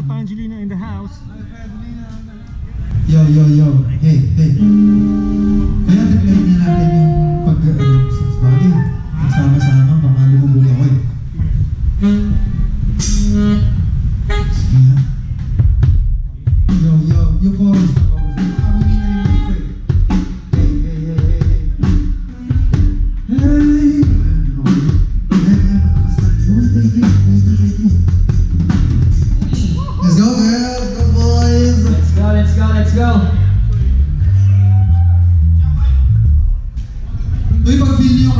help Pangilinan in the house. Yo, yo, yo. Hey, hey.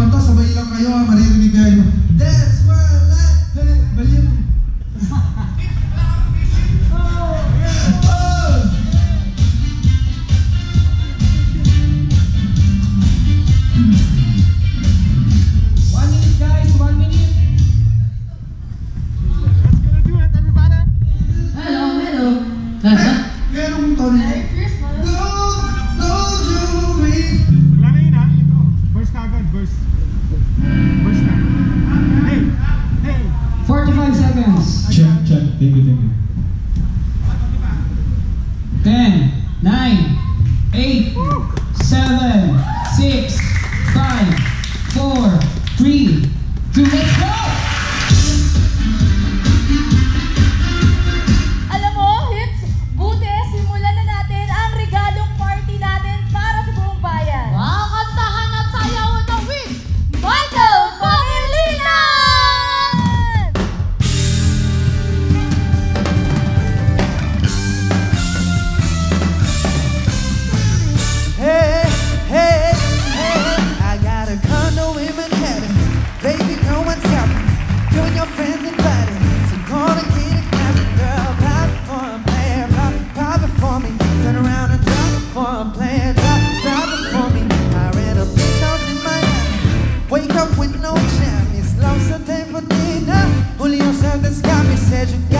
kanta, sabay lang kayo ha, maririnig kayo. Dance! Thank you, thank you. Ten, nine, eight, seven, six, desejo que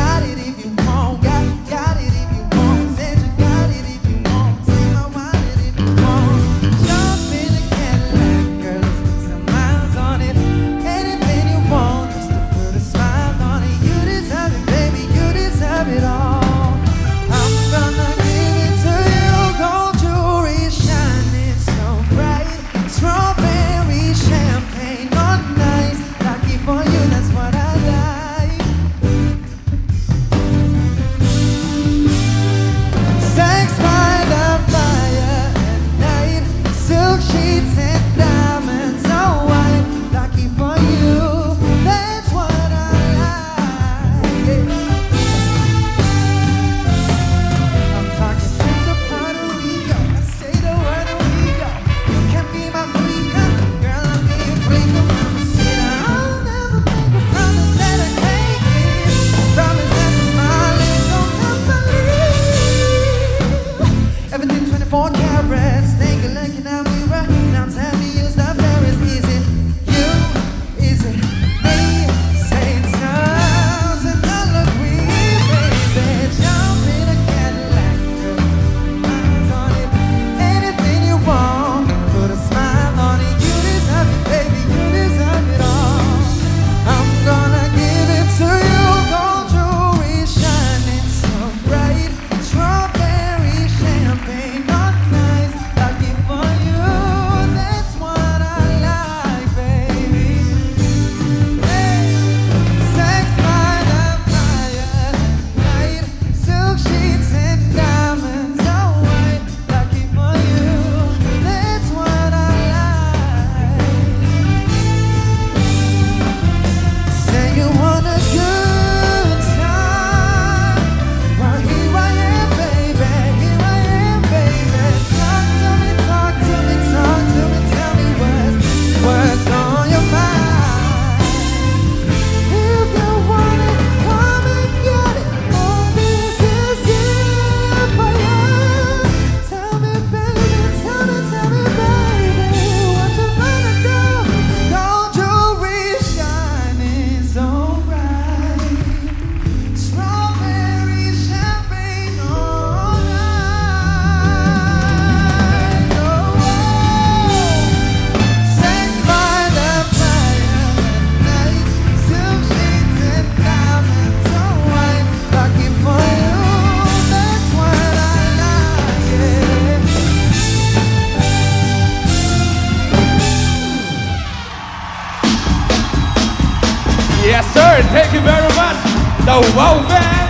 Thank you very much. The Wow Band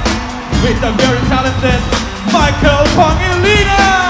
with the very talented Michael Pangilinan.